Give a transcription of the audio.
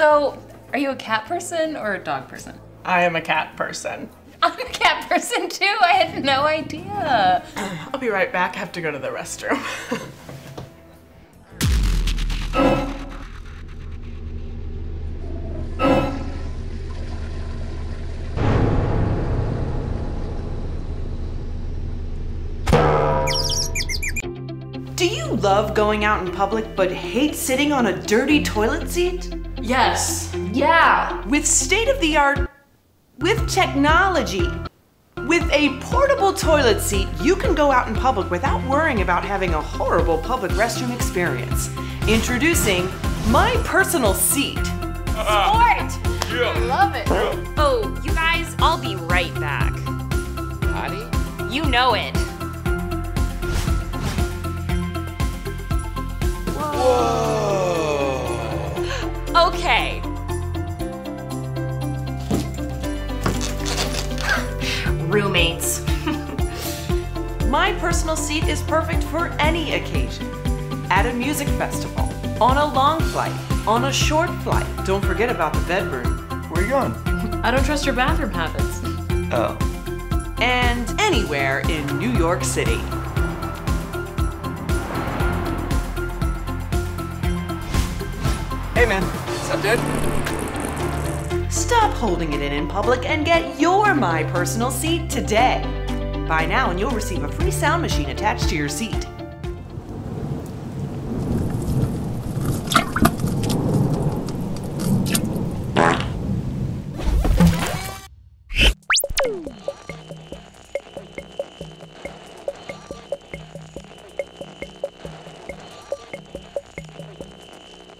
So, are you a cat person or a dog person? I am a cat person. I'm a cat person too. I had no idea. I'll be right back. I have to go to the restroom. Do you love going out in public but hate sitting on a dirty toilet seat? Yes. Yeah. With state of the art, with technology, with a portable toilet seat, you can go out in public without worrying about having a horrible public restroom experience. Introducing my personal seat. Uh-uh. Sport. Yeah. I love it. Oh, you guys, I'll be right back. Patty? You know it. Okay. Roommates. My personal seat is perfect for any occasion. At a music festival, on a long flight, on a short flight. Don't forget about the bedroom. Where are you going? I don't trust your bathroom habits. Oh. And anywhere in New York City. Hey man, Stop holding it in in public and get your My Personal Seat today. Buy now and you'll receive a free sound machine attached to your seat.